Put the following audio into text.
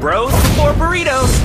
Bros before burritos.